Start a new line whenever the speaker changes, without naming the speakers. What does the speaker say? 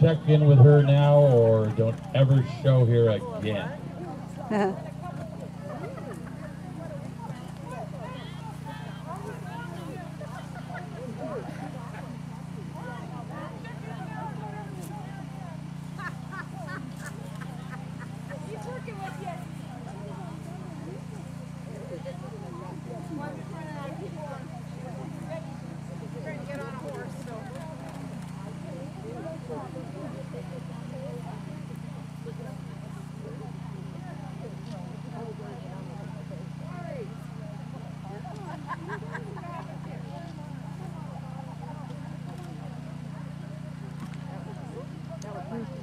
check in with her now or don't ever show here again.
Jump up.